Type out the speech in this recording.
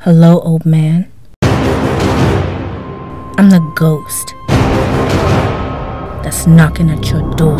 Hello, old man. I'm the ghost that's knocking at your door.